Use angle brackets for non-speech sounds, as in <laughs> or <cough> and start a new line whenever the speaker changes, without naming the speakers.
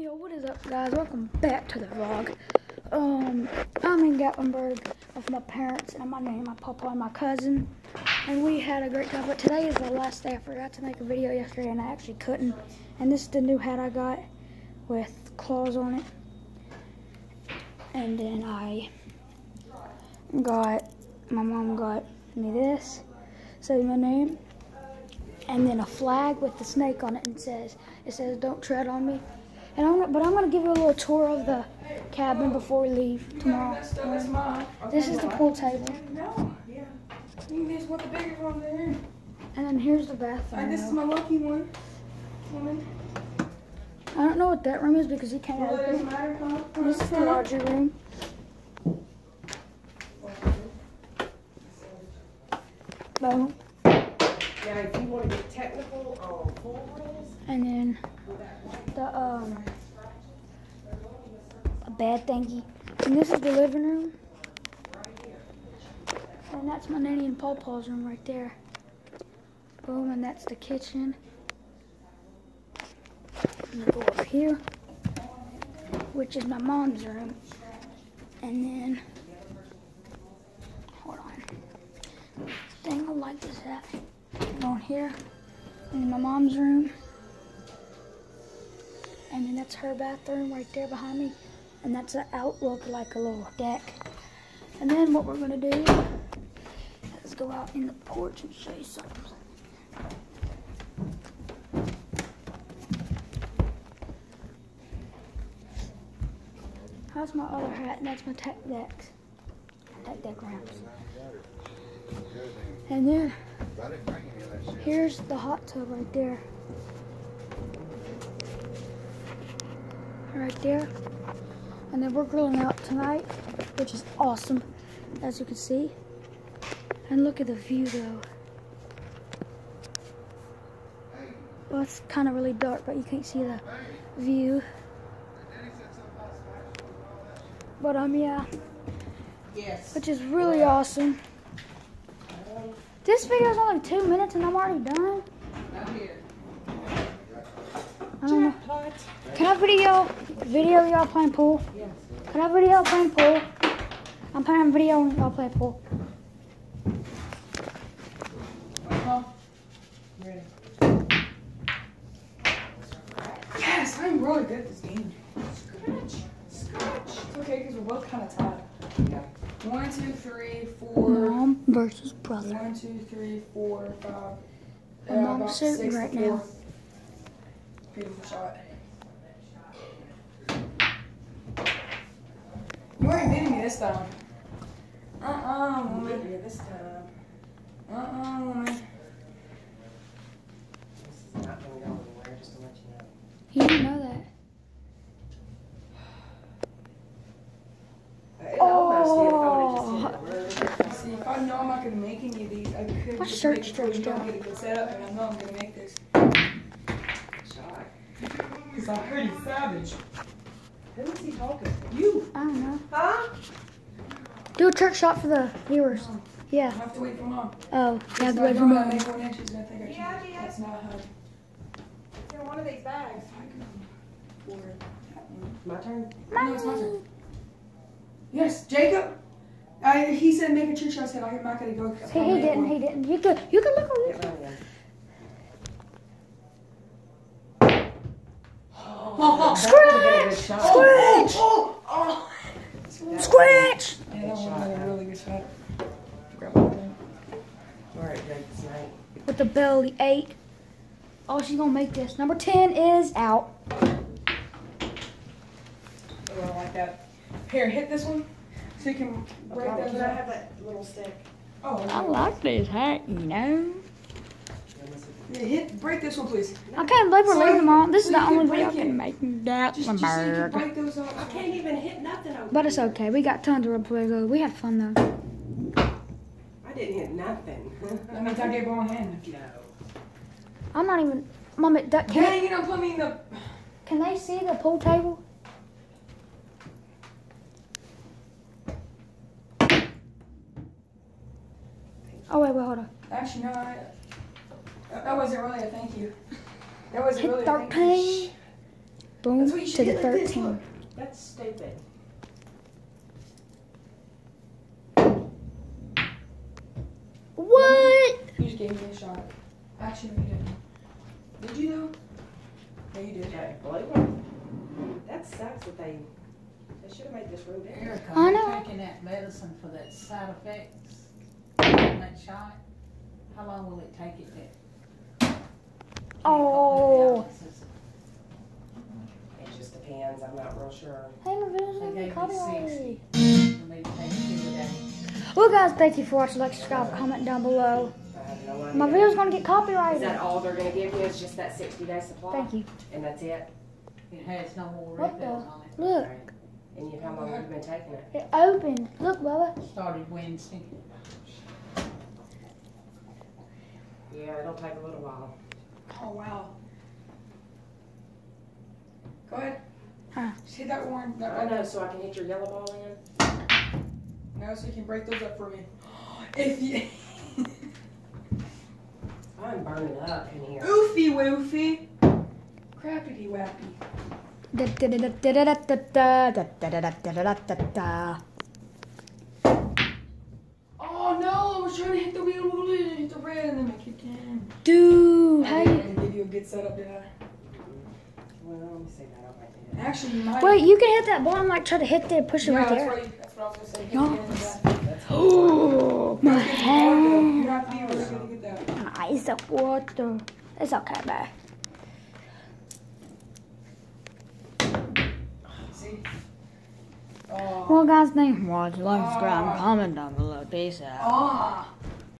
Yo, what is up, guys? Welcome back to the vlog. Um, I'm in Gatlinburg with my parents and my name, my papa and my cousin, and we had a great time. But today is the last day. I forgot to make a video yesterday, and I actually couldn't. And this is the new hat I got with claws on it. And then I got my mom got me this, says my name, and then a flag with the snake on it, and says it says "Don't tread on me." And I'm, but I'm gonna give you a little tour of the cabin before we leave tomorrow. This is the pool table,
No, yeah. You can just put the bigger one there.
and then here's the bathroom.
And this is my lucky one. Woman.
I don't know what that room is because he can't
Well,
open it.
matter, huh?
This is the laundry room. Boom.
Now, if you want to get technical on full rules,
And then the um a bad thingy. And this is the living room. And that's my nanny and Paw Paw's room right there. Boom, and that's the kitchen. I'm gonna go over here, which is my mom's room. And then hold on. Dang, I like this hat. On here. In my mom's room. And then that's her bathroom right there behind me. And that's an outlook like a little deck. And then what we're gonna do is go out in the porch and show you something. How's my other hat? And that's my tech decks. Tech deck ramps. And then here's the hot tub right there. right there. And then we're grilling out tonight, which is awesome, as you can see. And look at the view though. Well, it's kind of really dark, but you can't see the view. But um, yeah,
yes.
which is really awesome. This video is only two minutes and I'm already done.
I'm.
I don't know. Can I video video y'all playing pool?
Yes.
Can I video y'all playing pool? I'm playing video when y'all play pool.
Yes, I'm really good at this game.
Scratch. Scratch.
It's okay because we're both kind of tired.
Yeah.
One, two, three, four.
Mom versus brother.
One, two, three, four, five.
My mom's
six
right now.
Beautiful shot. You ain't beating me this time. Uh-uh,
I'm
woman.
here this time.
Uh-uh, woman.
This is not going to go anywhere, just to let you know.
You didn't know that.
It almost did if I would have just hit it.
See, if I know I'm not gonna make any of these, I could
My
just
shirt
make it so we
stretched
don't get a good setup, and I know I'm gonna make this.
Shot.
I'm pretty savage.
Who is he talking to?
You.
I don't know.
Huh?
Do a trick shot for the viewers. Oh.
I
Yeah.
have to wait for mom.
Oh,
It's
yeah,
not
the way
growing
from
on one inch, she's gonna think I can't.
Yeah, yeah.
That's not how.
In one of these bags.
For that.
My turn?
No, it's my turn. Yes, Jacob. I, he said make a trick shot. I said I'm not gonna go.
He, he didn't. He didn't. You could. You could look on
Get
it.
mine in.
Oh,
That would have been a good shot.
Scratch!
oh, oh.
Scratch!
Yeah, that would have a really good shot. Grab my thing.
All right, Jake, this night.
With the belly eight. Oh, she's gonna make this. Number ten is out.
Oh, I like that. Here, hit this one. So you can break
Okay,
those
I have that little stick?
Oh,
I like this hat, you know.
Yeah, hit, break this one, please.
I can't believe we're
So-
leaving, Mom. This is the only way I
break
can make that
Just, just so you can break those up.
I can't even hit nothing over
But it's
here.
okay. We got tons of replays. We had fun though.
I didn't hit nothing. <laughs>
That means I gave one hand.
No.
I'm not even. Mom, it, that, can,
Dang, you don't put me in the.
can they see the pool table? Oh wait, wait, hold on.
Actually, no, I, that that wasn't really a thank you. That wasn't
Hit
really a thank you.
thirteen. Boom
That's what you
to the
like
13.
look.
That's stupid.
What?
You just gave me a shot. Actually, no, you didn't. Did you though? No, you did.
Okay, blue one. That sucks that they, they should have made this room bigger.
Erica,
I
you
know.
taking that medicine for that side effects, that shot? How long will it take it to?
Oh.
It just depends, I'm not real sure.
Hey, my video's gonna be
gave me
copyrighted.
60. For me to take two a day.
Well, guys, thank you for watching. Like, subscribe, comment down below.
No.
My video's gonna get copyrighted.
Is that all they're gonna give you, is just that sixty day supply?
Thank you.
And that's it?
It has no more
What
refills on it.
Look,
Alright. And you, how long have you been taking it?
it opened. Look, Bubba.
Started Wednesday.
Yeah, it'll take a little while.
Oh, wow. Go ahead.
Huh.
See that one? That
I know, so I can hit your yellow ball in.
No, so you can break those up for me. if you...
I'm burning up in here.
Oofy woofy. Crappity wappy. Oh no, I was trying to hit the wheel and hit the red and then I kicked in.
Dude, how
you'll get set up there.
Well, right
Actually, you might.
Wait, you can hit that button. like try to hit there, push it
yeah,
right there.
That's what I was gonna say. <gasps>
Oh, my hand.
My eyes
up water. It's okay,
bye.
Well, guys, thanks for watching. Like, subscribe, ah. and comment down below. Peace out.
Ah.